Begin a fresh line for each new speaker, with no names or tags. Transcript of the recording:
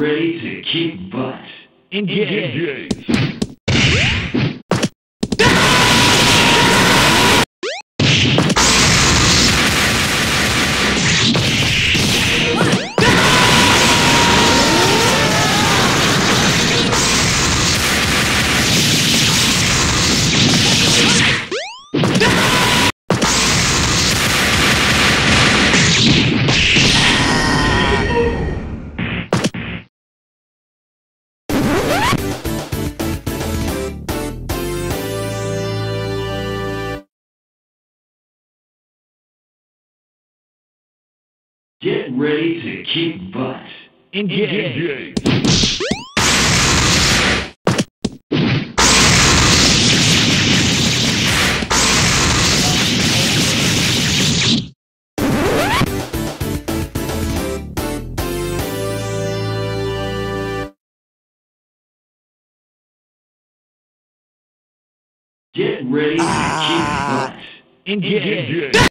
ready to kick butt.
Engage.
Get ready to kick butt.
Engage.
Get ready to kick ah. butt.
Engage.